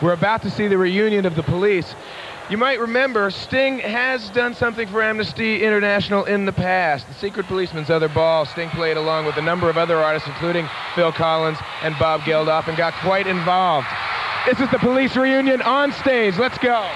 We're about to see the reunion of the police. You might remember Sting has done something for Amnesty International in the past. The Secret Policeman's Other Ball, Sting played along with a number of other artists, including Phil Collins and Bob Geldof, and got quite involved. This is the police reunion on stage. Let's go.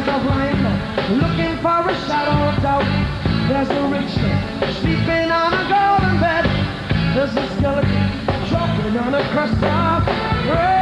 eyes are blind, looking for a shadow of doubt. There's a rich man sleeping on a golden bed. There's a skeleton choking on a crust of bread.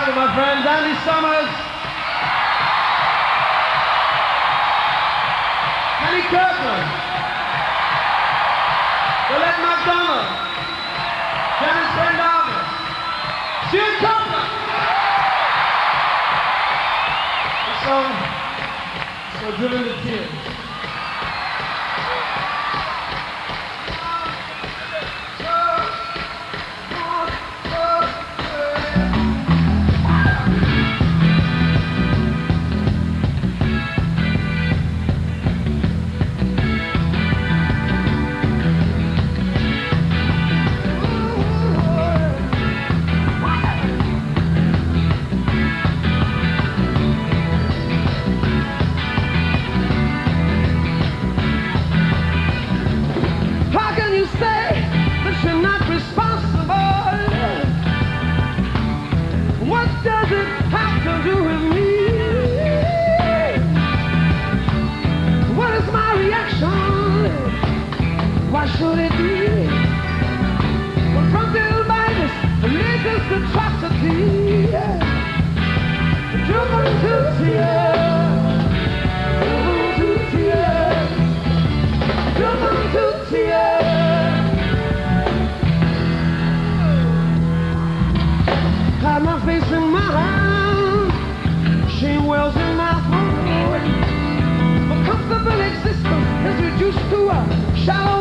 out to my friend Andy Summers. Kenny Kirkland. Dolette McDonald. Janice Pendarvis. Sue Copeland. The song so driven to tears. A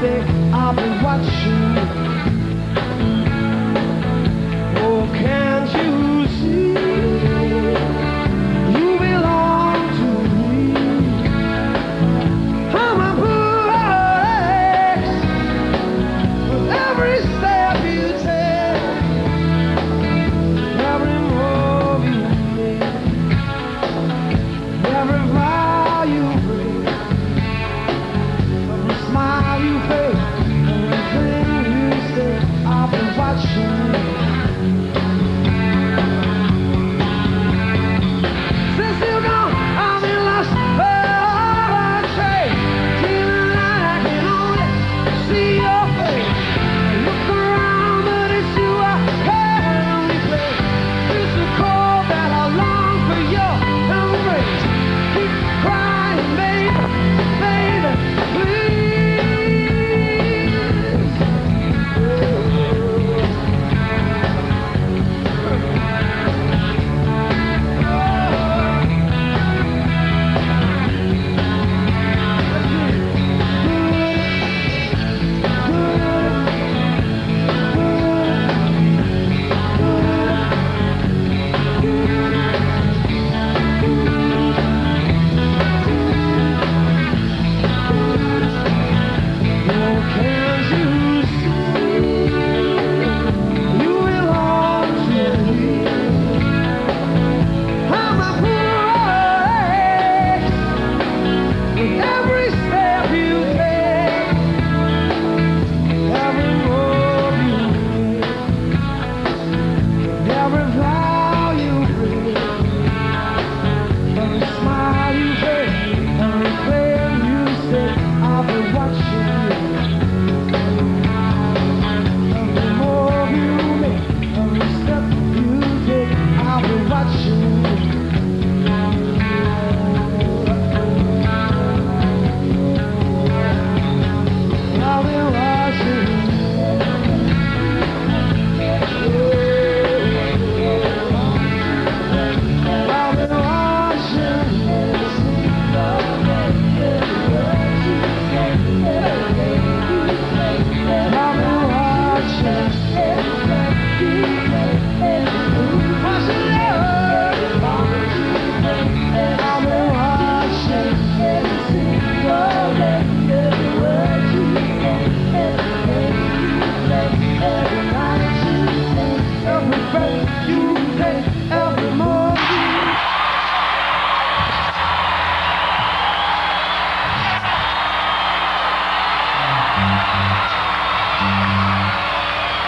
I'll be watching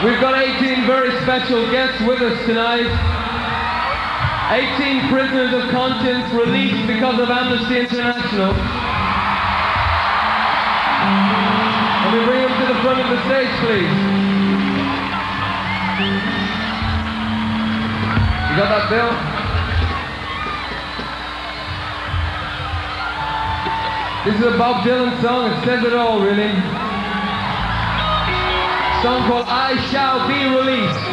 We've got 18 very special guests with us tonight. 18 prisoners of conscience released because of Amnesty International. Can we bring them to the front of the stage, please? You got that, Bill? This is a Bob Dylan song. It says it all, really song called I Shall Be Released.